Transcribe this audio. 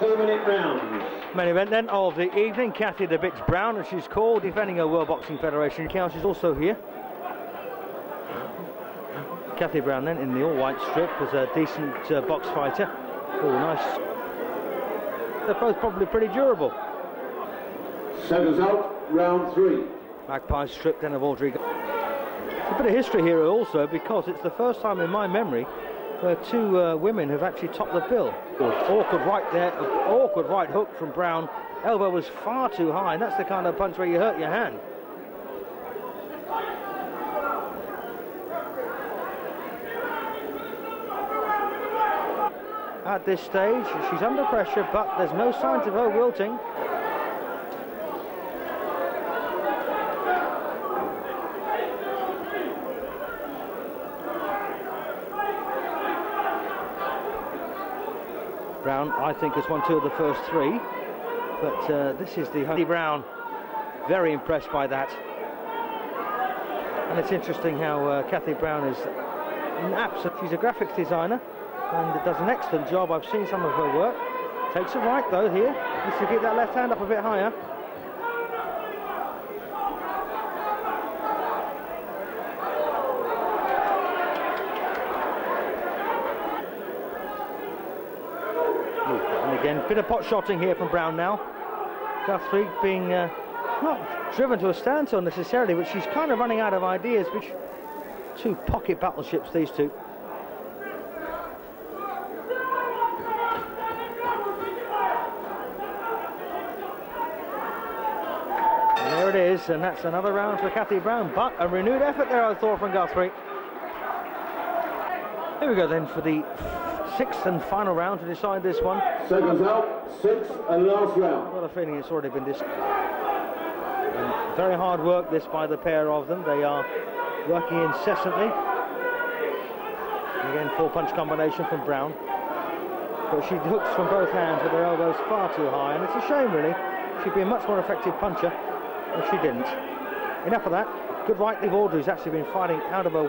two-minute rounds. Main event then of the evening, Cathy the Bitch Brown, as she's called, defending her World Boxing Federation account. She's also here. Cathy Brown then in the all-white strip was a decent uh, box fighter. Oh, nice. They're both probably pretty durable. Seconds out, round three. Magpie strip then of Audrey. A bit of history here also because it's the first time in my memory where two uh, women have actually topped the bill. Awkward right there, awkward right hook from Brown. Elbow was far too high, and that's the kind of punch where you hurt your hand. At this stage, she's under pressure, but there's no signs of her wilting. Brown, I think, has won two of the first three. But uh, this is the Honey Brown. Very impressed by that. And it's interesting how uh, Cathy Brown is an absolute. She's a graphics designer and does an excellent job. I've seen some of her work. Takes a right though here. Needs to get that left hand up a bit higher. And again, bit of pot shotting here from Brown now. Guthrie being uh, not driven to a standstill necessarily, but she's kind of running out of ideas, which two pocket battleships, these two. And there it is, and that's another round for Cathy Brown, but a renewed effort there, I thought, from Guthrie. Here we go then for the sixth and final round to decide this one. Seconds out, sixth and last round. I've got a feeling it's already been discussed. Very hard work this by the pair of them. They are working incessantly. Again, four punch combination from Brown. But she hooks from both hands with her elbows far too high, and it's a shame really. She'd be a much more effective puncher if she didn't. Enough of that. Good right, Liv Audrey's actually been fighting out of her